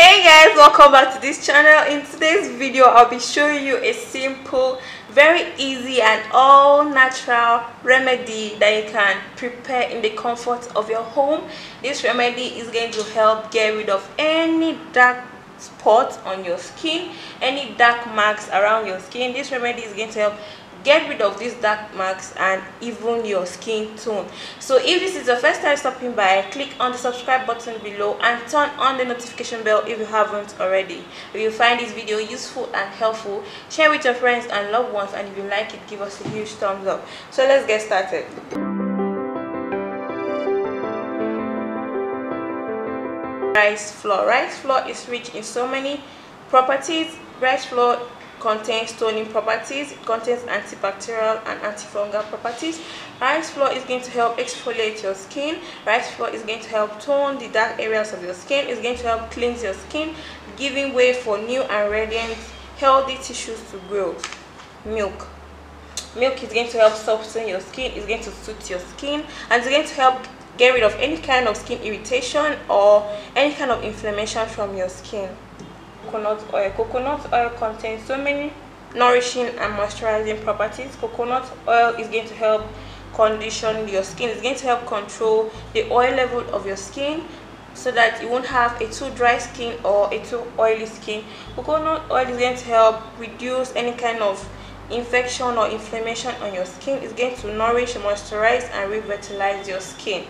hey guys welcome back to this channel. In today's video i'll be showing you a simple very easy and all natural remedy that you can prepare in the comfort of your home. This remedy is going to help get rid of any dark spots on your skin any dark marks around your skin. This remedy is going to help get rid of these dark marks and even your skin tone. So if this is your first time stopping by click on the subscribe button below and turn on the notification bell if you haven't already. If you find this video useful and helpful. Share with your friends and loved ones and if you like it give us a huge thumbs up. So let's get started rice flour. Rice flour is rich in so many properties. Rice flour contains toning properties it contains antibacterial and antifungal properties. Rice flour is going to help exfoliate your skin. Rice flour is going to help tone the dark areas of your skin. It's going to help cleanse your skin giving way for new and radiant healthy tissues to grow. Milk. Milk is going to help soften your skin. It's going to suit your skin and it's going to help get rid of any kind of skin irritation or any kind of inflammation from your skin. Coconut oil. Coconut oil contains so many nourishing and moisturizing properties. Coconut oil is going to help condition your skin. It's going to help control the oil level of your skin so that you won't have a too dry skin or a too oily skin. Coconut oil is going to help reduce any kind of infection or inflammation on your skin. It's going to nourish moisturize and revitalize your skin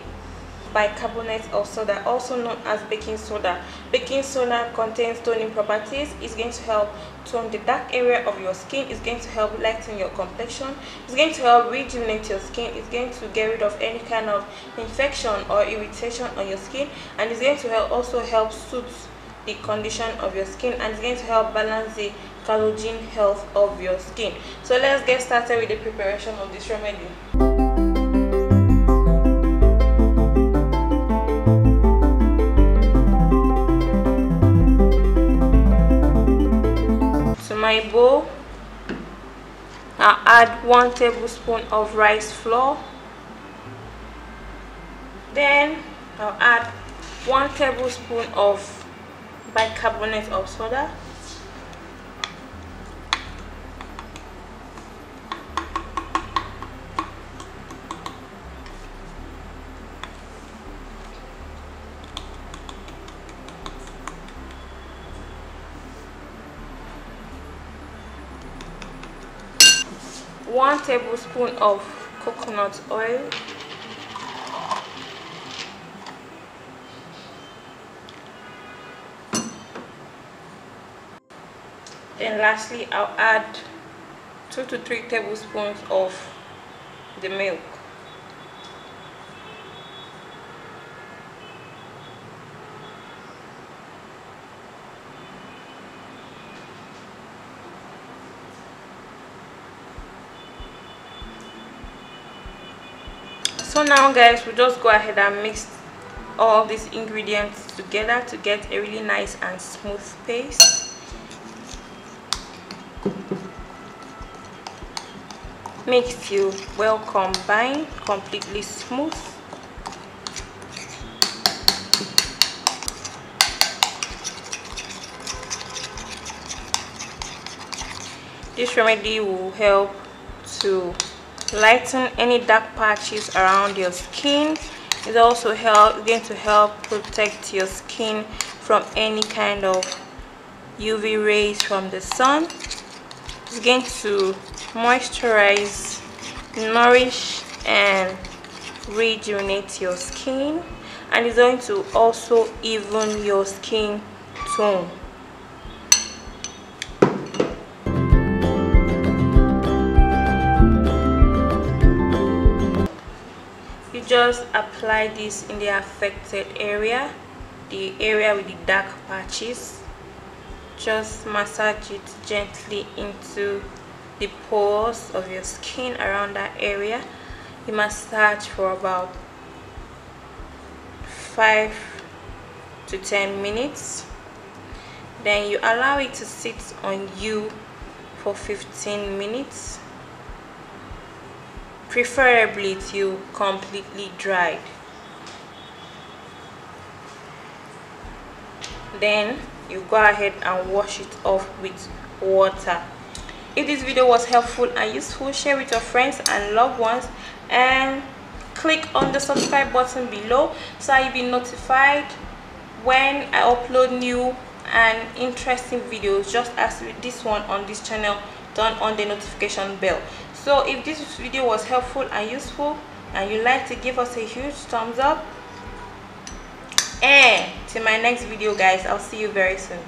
bicarbonate of soda also known as baking soda. Baking soda contains toning properties. It's going to help tone the dark area of your skin. It's going to help lighten your complexion. It's going to help rejuvenate your skin. It's going to get rid of any kind of infection or irritation on your skin. And it's going to help also help soothe the condition of your skin. And it's going to help balance the collagen health of your skin. So let's get started with the preparation of this remedy my bowl. I'll add one tablespoon of rice flour. Then I'll add one tablespoon of bicarbonate of soda one tablespoon of coconut oil. Then lastly I'll add two to three tablespoons of the milk so now guys we just go ahead and mix all these ingredients together to get a really nice and smooth paste. Make you well combined completely smooth. This remedy will help to lighten any dark patches around your skin. It's also help going to help protect your skin from any kind of UV rays from the sun. It's going to moisturize nourish and rejuvenate your skin. And it's going to also even your skin tone just apply this in the affected area the area with the dark patches. Just massage it gently into the pores of your skin around that area. You massage for about 5 to 10 minutes. Then you allow it to sit on you for 15 minutes preferably till completely dried. Then you go ahead and wash it off with water. If this video was helpful and useful share with your friends and loved ones and click on the subscribe button below so you'll be notified when i upload new and interesting videos just as with this one on this channel turn on the notification bell so if this video was helpful and useful and you like to give us a huge thumbs up and till my next video guys. I'll see you very soon